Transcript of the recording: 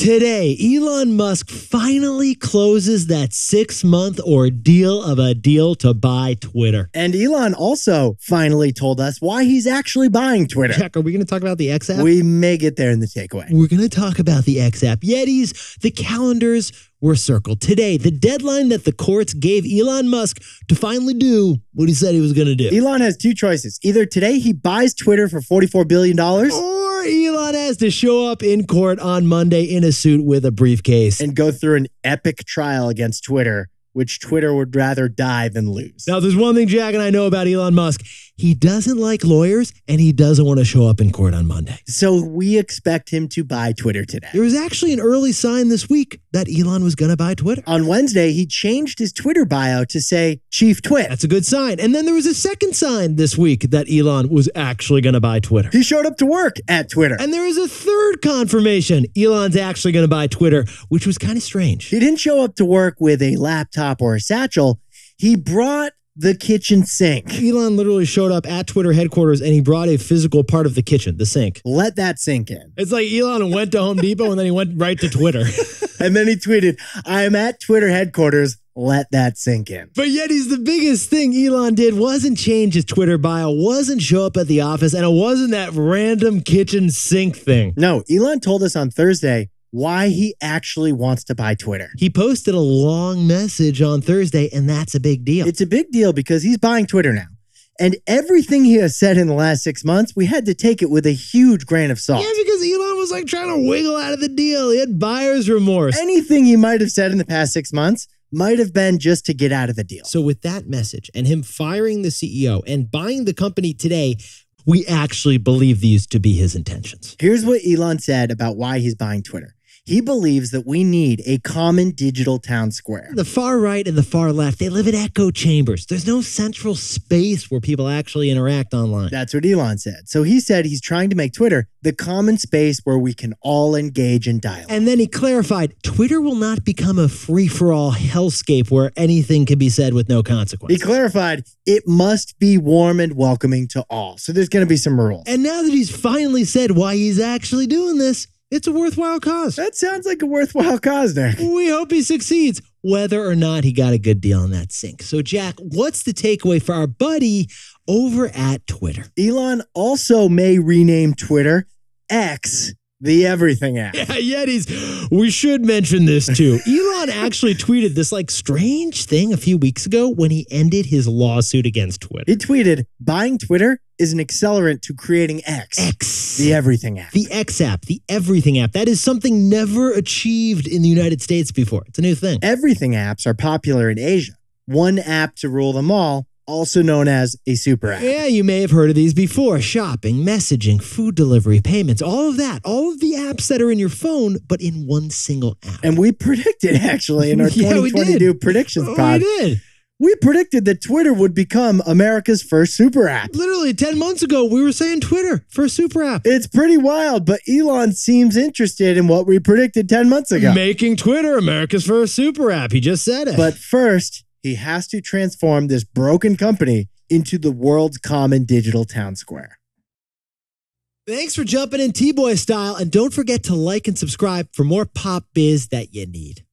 Today, Elon Musk finally closes that six month ordeal of a deal to buy Twitter. And Elon also finally told us why he's actually buying Twitter. Jack, are we going to talk about the X app? We may get there in the takeaway. We're going to talk about the X app. Yetis, the calendars were circled. Today, the deadline that the courts gave Elon Musk to finally do what he said he was going to do. Elon has two choices. Either today he buys Twitter for $44 billion. Or Elon has to show up in court on Monday in a suit with a briefcase. and go through an epic trial against Twitter, which Twitter would rather die than lose. Now, there's one thing Jack and I know about Elon Musk. He doesn't like lawyers and he doesn't want to show up in court on Monday. So we expect him to buy Twitter today. There was actually an early sign this week that Elon was going to buy Twitter. On Wednesday, he changed his Twitter bio to say Chief Twit. That's a good sign. And then there was a second sign this week that Elon was actually going to buy Twitter. He showed up to work at Twitter. And there is a third confirmation Elon's actually going to buy Twitter, which was kind of strange. He didn't show up to work with a laptop or a satchel. He brought the kitchen sink. Elon literally showed up at Twitter headquarters and he brought a physical part of the kitchen, the sink. Let that sink in. It's like Elon went to Home Depot and then he went right to Twitter. And then he tweeted, I am at Twitter headquarters. Let that sink in. But yet he's the biggest thing Elon did wasn't change his Twitter bio, wasn't show up at the office, and it wasn't that random kitchen sink thing. No, Elon told us on Thursday why he actually wants to buy Twitter. He posted a long message on Thursday, and that's a big deal. It's a big deal because he's buying Twitter now. And everything he has said in the last six months, we had to take it with a huge grain of salt. yeah, because Elon was like trying to wiggle out of the deal. He had buyer's remorse. Anything he might have said in the past six months might have been just to get out of the deal. So, with that message and him firing the CEO and buying the company today, we actually believe these to be his intentions. Here's what Elon said about why he's buying Twitter. He believes that we need a common digital town square. The far right and the far left, they live in echo chambers. There's no central space where people actually interact online. That's what Elon said. So he said he's trying to make Twitter the common space where we can all engage in dialogue. And then he clarified Twitter will not become a free for all hellscape where anything can be said with no consequence. He clarified it must be warm and welcoming to all. So there's going to be some rules. And now that he's finally said why he's actually doing this, it's a worthwhile cause. That sounds like a worthwhile cause, Nick. We hope he succeeds, whether or not he got a good deal on that sink. So, Jack, what's the takeaway for our buddy over at Twitter? Elon also may rename Twitter X, the everything app. Yeah, Yetis, we should mention this too. Elon actually tweeted this like strange thing a few weeks ago when he ended his lawsuit against Twitter. He tweeted, buying Twitter is an accelerant to creating X, X. the everything app. The X app, the everything app. That is something never achieved in the United States before. It's a new thing. Everything apps are popular in Asia. One app to rule them all, also known as a super app. Yeah, you may have heard of these before shopping, messaging, food delivery, payments, all of that. All of the apps that are in your phone, but in one single app. And we predicted actually in our Yeah, we 2022 did. predictions Oh, pod, we did. we predicted that Twitter would become America's first super app. Literally 10 months ago, we were saying Twitter for a super app. It's pretty wild, but Elon seems interested in what we predicted 10 months ago. Making Twitter America's first super app. He just said it. But first, he has to transform this broken company into the world's common digital town square. thanks for jumping in T Boy style. And don't forget to like and subscribe for more pop biz that you need.